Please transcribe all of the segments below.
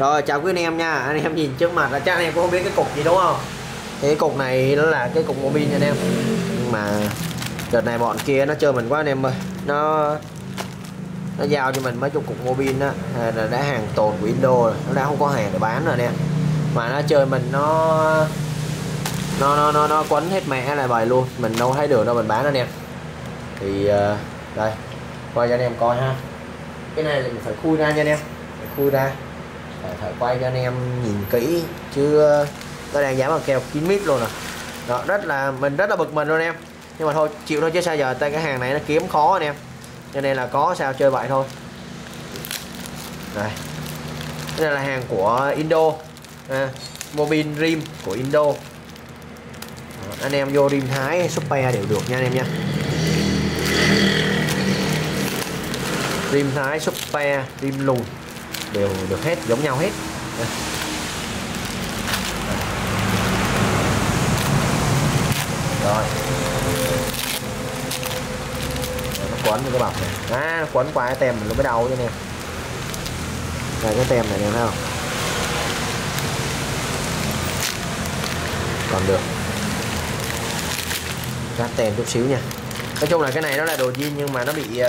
rồi chào quý anh em nha. Anh em nhìn trước mặt là chắc anh em cũng không biết cái cục gì đúng không? Cái cục này nó là cái cục mô nha anh em. Nhưng mà đợt này bọn kia nó chơi mình quá anh em ơi. Nó nó giao cho mình mấy chục cục mô đó á là đã hàng tồn của Indo rồi. Nó đã không có hàng để bán rồi nè mà nó chơi mình nó nó nó nó, nó quấn hết mẹ lại bài luôn. Mình đâu thấy được đâu mình bán anh em. Thì uh, đây. Coi cho anh em coi ha. Cái này là mình phải khui ra nha anh em. Phải khui ra phải, quay cho anh em nhìn kỹ chứ nó đang giảm bằng kèo kín mít luôn à. Đó rất là mình rất là bực mình luôn em. Nhưng mà thôi chịu thôi chứ sao giờ tay cái hàng này nó kiếm khó anh em. Cho nên là có sao chơi vậy thôi. Đây. Đây là hàng của Indo. À, Mobin Rim của Indo. Anh em vô rim thái super đều được nha anh em nha. Rim thái super rim lùn đều được hết giống nhau hết. Rồi. Nó quấn cái bọc này. À, nó quấn qua cái tem mình nó mới đau cho nè. Đây cái tem này nè thấy không? Còn được. Cắt tem chút xíu nha. Nói chung là cái này nó là đồ zin nhưng mà nó bị uh,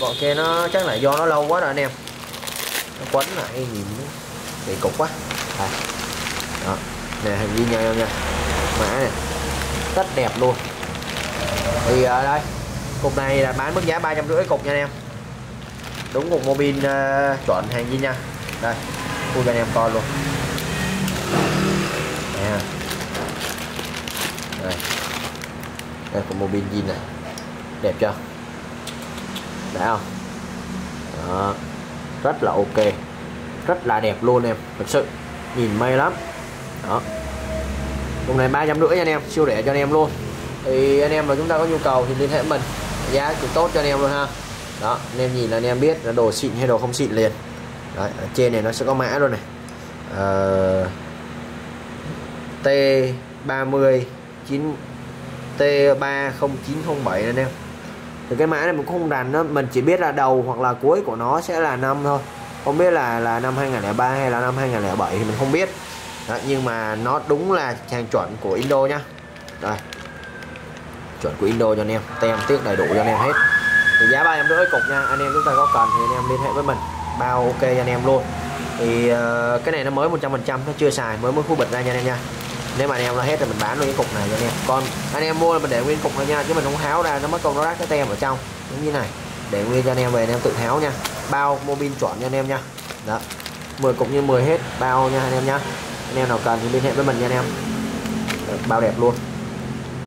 bọn kia nó chắc là do nó lâu quá rồi anh em nó quấn lại nhìn bị cục quá. À. đó. Nè hình như nhau nha mã này. Rất đẹp luôn. Thì ở đây. Cục này là bán mức giá ba trăm rưỡi cục nha anh em. Đúng cục mobin uh, chuẩn hàng gì nha. Đây. Khui cho anh em coi luôn. Nè. Đây. Đây cục mobin zin này. Đẹp chưa? Đã không? Đó rất là ok. Rất là đẹp luôn em thật sự. Nhìn mê lắm. Đó. Hôm này ba trăm rưỡi anh em siêu rẻ cho anh em luôn. Thì anh em mà chúng ta có nhu cầu thì liên hệ mình. Giá thì tốt cho anh em luôn ha. Đó anh em nhìn là anh em biết là đồ xịn hay đồ không xịn liền. Đấy, ở trên này nó sẽ có mã luôn này. Uh, T 30 9 T30907 anh em thì cái mã này mình cũng không rành nó mình chỉ biết là đầu hoặc là cuối của nó sẽ là năm thôi. Không biết là là năm 2003 hay là năm 2007 thì mình không biết. Đó, nhưng mà nó đúng là hàng chuẩn của Indo nhá. Đây chuẩn của Indo cho anh em. Tem tiếc đầy đủ cho anh em hết. Thì giá ba em rưỡi cục nha. Anh em chúng ta có cần thì anh em liên hệ với mình. Bao ok cho anh em luôn. Thì uh, cái này nó mới 100% nó chưa xài mới mới khu bịch ra nha anh em nha nếu mà anh em là hết thì mình bán luôn cái cục này cho anh em. Còn anh em mua là mình để nguyên cục này nha, chứ mình không tháo ra, nó mất công, nó rác cái tem ở trong. Giống như này, để nguyên cho anh em về, anh em tự tháo nha. Bao mobile chuẩn cho anh em nha. Đó 10 cục như 10 hết, bao nha anh em nha. Anh em nào cần thì liên hệ với mình nha anh em. Bao đẹp luôn.